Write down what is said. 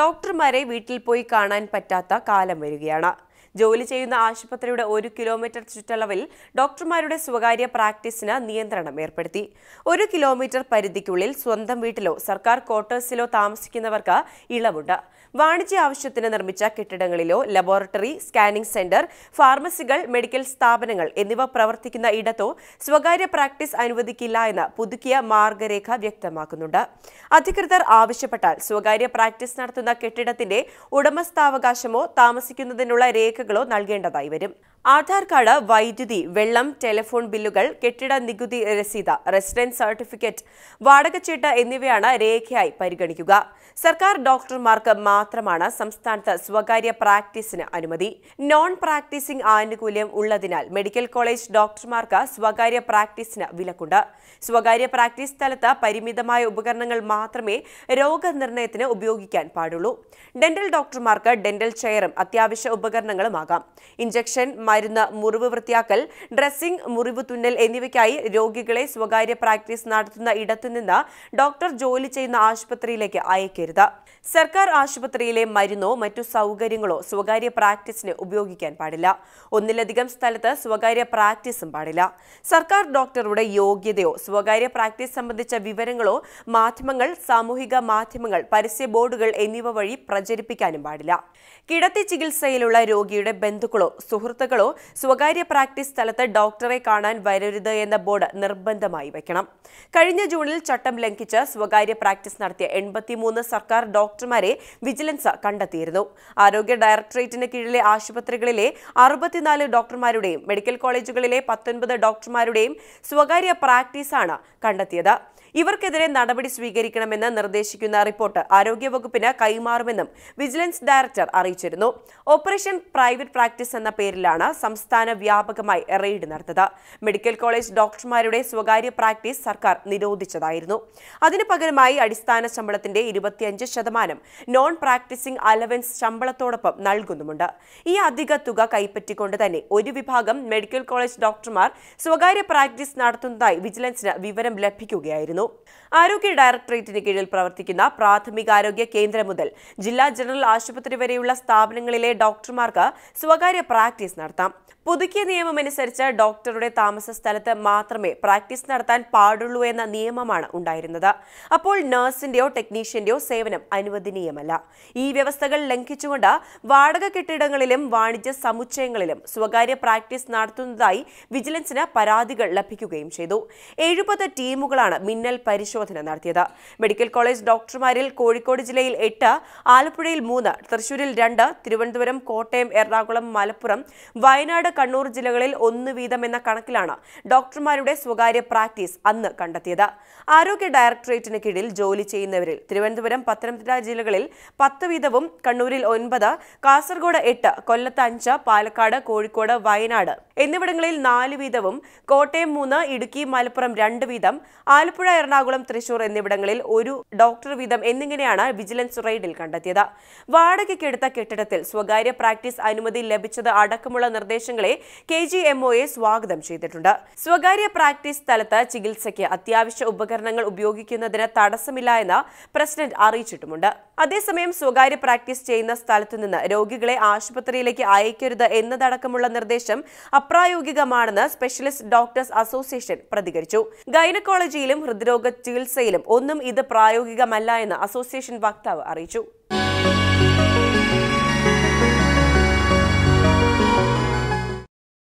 ഡോക്ടർമാരെ വീട്ടിൽ പോയി കാണാൻ പറ്റാത്ത കാലം വരികയാണ്. ജോലി ചെയ്യുന്ന ആശുപത്രിയുടെ ഒരു കിലോമീറ്റർ ചുറ്റളവിൽ ഡോക്ടർമാരുടെ സ്വകാര്യ പ്രാക്ടീസിന് നിയന്ത്രണം ഏർപ്പെടുത്തി. ഒരു കിലോമീറ്റർ പരിധിക്കുള്ളിൽ സ്വന്തം വീട്ടിലോ സർക്കാർ ക്വാർട്ടേഴ്സിലോ താമസിക്കുന്നവർക്ക് ഇളവുണ്ട്. വാണിജ്യ ആവശ്യത്തിന് നിർമ്മിച്ച കെട്ടിടങ്ങളിലോ ലബോറട്ടറി സ്കാനിംഗ് സെന്റർ ഫാർമസികൾ മെഡിക്കൽ സ്ഥാപനങ്ങൾ എന്നിവ പ്രവർത്തിക്കുന്ന ഇടത്തോ സ്വകാര്യ പ്രാക്ടീസ് അനുവദിക്കില്ല എന്ന് പുതുക്കിയ മാർഗരേഖ വ്യക്തമാക്കുന്നുണ്ട്. അധികൃതർ ആവശ്യപ്പെട്ടാൽ സ്വകാര്യ പ്രാക്ടീസ് നടത്തുന്ന കെട്ടിടത്തിന്റെ ഉടമസ്ഥാവകാശമോ താമസിക്കുന്നതിനുള്ള രേഖകളോ നൽകേണ്ടതായി വരും ആധാർ കാർഡ് വൈദ്യുതി വെള്ളം ടെലിഫോൺ ബില്ലുകൾ കെട്ടിട നികുതി രസീത് റെസിഡൻസ് സർട്ടിഫിക്കറ്റ് വാടകച്ചീട്ട് എന്നിവയാണ് രേഖയായി പരിഗണിക്കുക. സർക്കാർ ഡോക്ടർമാർക്ക് മാത്രമാണ് സംസ്ഥാനത്ത് സ്വകാര്യ പ്രാക്ടീസിന് അനുമതി. നോൺ പ്രാക്ടീസിംഗ് ആനുകൂല്യം ഉള്ളതിനാൽ മെഡിക്കൽ കോളേജ് ഡോക്ടർമാർക്ക് സ്വകാര്യ പ്രാക്ടീസിന് വിലക്കുണ്ട്. സ്വകാര്യ പ്രാക്ടീസ് സ്ഥലത്ത് പരിമിതമായ ഉപകരണങ്ങൾ മാത്രമേ രോഗനിർണയത്തിന് ഉപയോഗിക്കാൻ പാടുള്ളൂ. ഡെന്റൽ ഡോക്ടർമാർക്ക് ഡെന്റൽ ചെയറും അത്യാവശ്യ ഉപകരണങ്ങളുമാകാം. ഇഞ്ചക്ഷൻ മരുന്ന് മുറിവ് വൃത്തിയാക്കൽ ഡ്രസ്സിംഗ് മുറിവ് തുന്നൽ എന്നിവയ്ക്കായി രോഗികളെ സ്വകാര്യ പ്രാക്ടീസ് നടത്തുന്ന ഇടത്തുനിന്ന് ഡോക്ടർ ജോലി ചെയ്യുന്ന ആശുപത്രിയിലേക്ക് അയക്കരുത്. സർക്കാർ ആശുപത്രിയിലെ മരുന്നോ മറ്റു സൗകര്യങ്ങളോ സ്വകാര്യ പ്രാക്ടീസിന് ഉപയോഗിക്കാൻ പാടില്ല. ഒന്നിലധികം സ്ഥലത്ത് സ്വകാര്യ പ്രാക്ടീസും പാടില്ല. സർക്കാർ ഡോക്ടറുടെ യോഗ്യതയോ സ്വകാര്യ പ്രാക്ടീസ് സംബന്ധിച്ച വിവരങ്ങളോ മാധ്യമങ്ങൾ സാമൂഹിക മാധ്യമങ്ങൾ പരസ്യ ബോർഡുകൾ എന്നിവ വഴി പ്രചരിപ്പിക്കാനും പാടില്ല. കിടത്തി ചികിത്സയിലുള്ള രോഗിയുടെ ബന്ധുക്കളോ സുഹൃത്തുക്കളോ സ്വകാര്യ പ്രാക്ടീസ് സ്ഥലത്ത് ഡോക്ടറെ കാണാൻ വരരുത് എന്ന ബോർഡ് നിർബന്ധമായി വയ്ക്കണം. കഴിഞ്ഞ ജൂണിൽ ചട്ടം ലംഘിച്ച് സ്വകാര്യ പ്രാക്ടീസ് നടത്തിയ എൺപത്തിമൂന്ന് സർക്കാർ ഡോക്ടർമാരെ വിജിലൻസ് കണ്ടെത്തിയിരുന്നു. ആരോഗ്യ ഡയറക്ടറേറ്റിന് കീഴിലെ ആശുപത്രികളിലെ അറുപത്തിനാല് ഡോക്ടർമാരുടെയും മെഡിക്കൽ കോളേജുകളിലെ പത്തൊൻപത് ഡോക്ടർമാരുടെയും സ്വകാര്യ പ്രാക്ടീസാണ് കണ്ടെത്തിയത്. ഇവർക്കെതിരെ നടപടി സ്വീകരിക്കണമെന്ന് നിർദ്ദേശിക്കുന്ന റിപ്പോർട്ട് ആരോഗ്യവകുപ്പിന് കൈമാറുമെന്നും വിജിലൻസ് ഡയറക്ടർ അറിയിച്ചിരുന്നു. ഓപ്പറേഷൻ പ്രൈവറ്റ് പ്രാക്ടീസ് എന്ന പേരിലാണ് സംസ്ഥാന വ്യാപകമായി റെയ്ഡ് നടത്തത് മെഡിക്കൽ കോളേജ് ഡോക്ടർമാരുടെ സ്വകാര്യ പ്രാക്ടീസ് സർക്കാർ നിരോധിച്ചതായിരുന്നു. അതിനു പകരമായി അടിസ്ഥാന ശമ്പളത്തിന്റെ ഇരുപത്തിയഞ്ച് ശതമാനം നോൺ പ്രാക്ടീസിംഗ് അലവൻസ് ശമ്പളത്തോടൊപ്പം നൽകുന്നുമുണ്ട്. ഈ അധിക തുക കൈപ്പറ്റിക്കൊണ്ട് തന്നെ ഒരു വിഭാഗം മെഡിക്കൽ കോളേജ് ഡോക്ടർമാർ സ്വകാര്യ പ്രാക്ടീസ് നടത്തുന്നതായി വിജിലൻസിന് വിവരം ലഭിക്കുകയായിരുന്നു. ആരോഗ്യ ഡയറക്ടറേറ്റിന് കീഴിൽ പ്രവർത്തിക്കുന്ന പ്രാഥമികാരോഗ്യ കേന്ദ്രം മുതൽ ജില്ലാ ജനറൽ ആശുപത്രി വരെയുള്ള സ്ഥാപനങ്ങളിലെ ഡോക്ടർമാർക്ക് സ്വകാര്യ പ്രാക്ടീസ് നടത്താം. പുതുക്കിയ നിയമമനുസരിച്ച് ഡോക്ടറുടെ താമസ സ്ഥലത്ത് മാത്രമേ പ്രാക്ടീസ് നടത്താൻ പാടുള്ളൂ എന്ന നിയമമാണ് ഉണ്ടായിരുന്നത്. അപ്പോൾ നഴ്സിന്റെയോ ടെക്നീഷ്യന്റെയോ സേവനം അനുവദനീയമല്ല. ഈ വ്യവസ്ഥകൾ ലംഘിച്ചുകൊണ്ട് വാടക കെട്ടിടങ്ങളിലും വാണിജ്യ സമുച്ചയങ്ങളിലും സ്വകാര്യ പ്രാക്ടീസ് നടത്തുന്നതായി വിജിലൻസിന് പരാതികൾ ലഭിക്കുകയും ചെയ്തു. എഴുപത് ടീമുകളാണ് മിന്നൽ പരിശോധന നടത്തിയത്. മെഡിക്കൽ കോളേജ് ഡോക്ടർമാരിൽ കോഴിക്കോട് ജില്ലയിൽ എട്ട് ആലപ്പുഴയിൽ മൂന്ന് തൃശൂരിൽ രണ്ട് തിരുവനന്തപുരം കോട്ടയം എറണാകുളം മലപ്പുറം വയനാട് കണ്ണൂർ ജില്ലകളിൽ ഒന്ന് വീതം എന്ന കണക്കിലാണ് ഡോക്ടർമാരുടെ സ്വകാര്യ പ്രാക്ടീസ് അന്ന് കണ്ടെത്തിയത്. ആരോഗ്യ ഡയറക്ടറേറ്റിന് കീഴിൽ ജോലി ചെയ്യുന്നവരിൽ തിരുവനന്തപുരം പത്തനംതിട്ട ജില്ലകളിൽ പത്ത് വീതവും കണ്ണൂരിൽ ഒൻപത് കാസർഗോഡ് എട്ട് കൊല്ലത്ത് അഞ്ച് പാലക്കാട് കോഴിക്കോട് വയനാട് എന്നിവിടങ്ങളിൽ നാല് വീതവും കോട്ടയം മൂന്ന് ഇടുക്കി മലപ്പുറം രണ്ട് വീതം ആലപ്പുഴ എറണാകുളം തൃശൂർ എന്നിവിടങ്ങളിൽ ഒരു ഡോക്ടർ വീതം എന്നിങ്ങനെയാണ് വിജിലൻസ് റെയ്ഡിൽ കണ്ടെത്തിയത്. വാടകയ്ക്ക് എടുത്ത കെട്ടിടത്തിൽ സ്വകാര്യ പ്രാക്ടീസ് അനുമതി ലഭിച്ചത് അടക്കമുള്ള നിർദ്ദേശങ്ങളെ കെ ജി സ്വാഗതം ചെയ്തിട്ടുണ്ട്. സ്വകാര്യ പ്രാക്ടീസ് സ്ഥലത്ത് ചികിത്സയ്ക്ക് അത്യാവശ്യ ഉപകരണങ്ങൾ ഉപയോഗിക്കുന്നതിന് തടസ്സമില്ല എന്ന് പ്രസിഡന്റ് അറിയിച്ചിട്ടുമുണ്ട്. അതേസമയം സ്വകാര്യ പ്രാക്ടീസ് ചെയ്യുന്ന സ്ഥലത്തുനിന്ന് രോഗികളെ ആശുപത്രിയിലേക്ക് അയക്കരുത് എന്നതടക്കമുള്ള നിർദ്ദേശം അപ്രായോഗികമാണെന്ന് സ്പെഷ്യലിസ്റ്റ് ഡോക്ടേഴ്സ് അസോസിയേഷൻ പ്രതികരിച്ചു. ഗൈനക്കോളജിയിലും ഹൃദ്രോഗ ചികിത്സയിലും ഒന്നും ഇത് പ്രായോഗികമല്ല എന്ന് അസോസിയേഷൻ വക്താവ് അറിയിച്ചു.